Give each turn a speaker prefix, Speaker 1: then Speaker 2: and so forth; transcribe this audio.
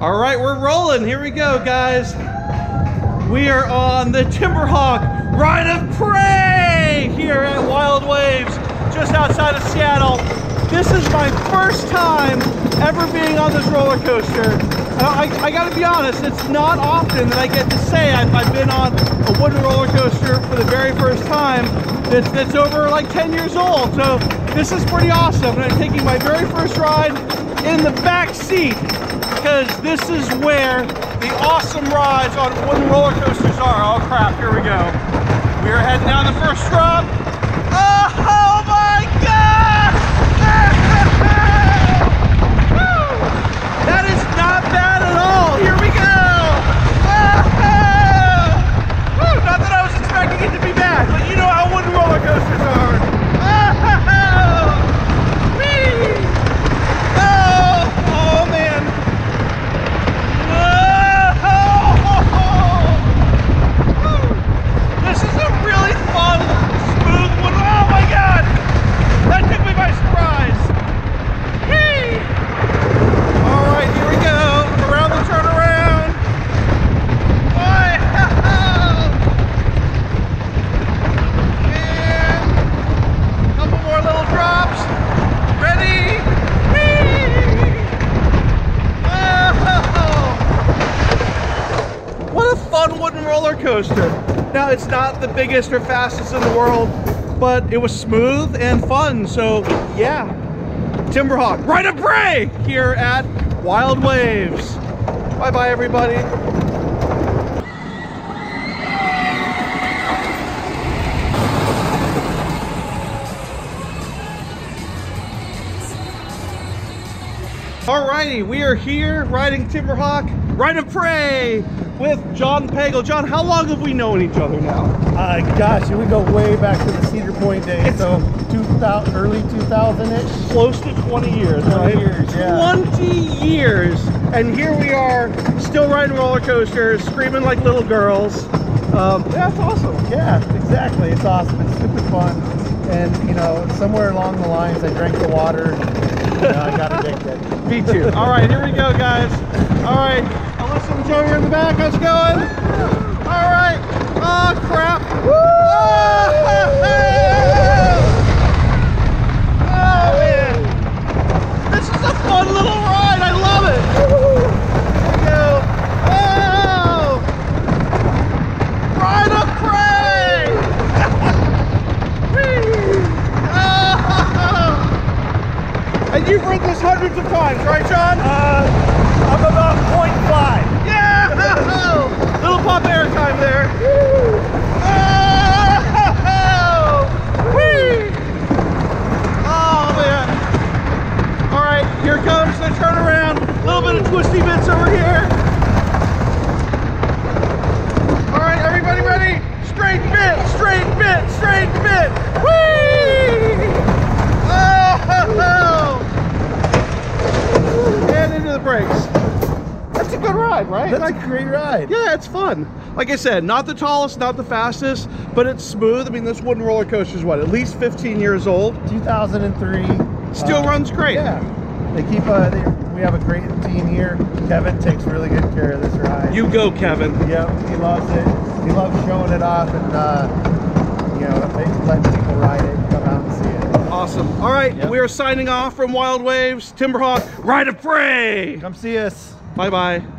Speaker 1: All right, we're rolling. Here we go, guys. We are on the Timberhawk Ride of Prey here at Wild Waves, just outside of Seattle. This is my first time ever being on this roller coaster. I, I, gotta be honest, it's not often that I get to say I've, I've been on a wooden roller coaster for the very first time that's, that's over like 10 years old. So this is pretty awesome. And I'm taking my very first ride in the back seat because this is where the awesome rides on wooden roller coasters are. Oh crap, here we go. We are heading down the first drop. Oh, oh my God! that is not bad at all. Here we go. Not that I was expecting it to be bad, but you know how wooden roller coasters are. Coaster. Now, it's not the biggest or fastest in the world, but it was smooth and fun. So, yeah, Timberhawk, Ride of Prey here at Wild Waves. Bye-bye, everybody. Alrighty, we are here riding Timberhawk, Ride of Prey with John Pagel. John, how long have we known each other now?
Speaker 2: Uh, gosh, we go way back to the Cedar Point days, it's so 2000, early 2000-ish.
Speaker 1: Close to 20 years,
Speaker 2: 20 right? years, yeah.
Speaker 1: 20 years, and here we are, still riding roller coasters, screaming like little girls. Um, yeah, it's awesome.
Speaker 2: Yeah, exactly. It's awesome. It's super fun. And, you know, somewhere along the lines, I drank the water and you know, I got addicted.
Speaker 1: Me too. All right, here we go, guys. All right, And Joe, you're in the back. How's it going? All right. Oh, crap. Woo! Oh, man. This is a fun little ride. I love it. Here we go. Oh! Ride Prey! oh! And you've ridden this hundreds of times, right, John?
Speaker 2: Uh, I'm about 0.5.
Speaker 1: Yeah! Little pop air time there. Oh, man. All right, here comes the turnaround. A little bit of twisty bits over here. All right, everybody ready? Straight bit, straight bit, straight bit. Whee! Oh! And into the brakes a good ride?
Speaker 2: That's like, a great ride.
Speaker 1: Yeah, it's fun. Like I said, not the tallest, not the fastest, but it's smooth. I mean, this wooden roller coaster is what, at least 15 years old?
Speaker 2: 2003.
Speaker 1: Still uh, runs great.
Speaker 2: Yeah. They keep, uh, they, we have a great team here. Kevin takes really good care of this ride.
Speaker 1: You go, Kevin.
Speaker 2: Yep, he loves it. He loves showing it off and, uh, you know, letting people ride it, come out and see it.
Speaker 1: Awesome. All right, yep. we are signing off from Wild Waves, Timberhawk, Ride of Prey.
Speaker 2: Come see us.
Speaker 1: Bye bye.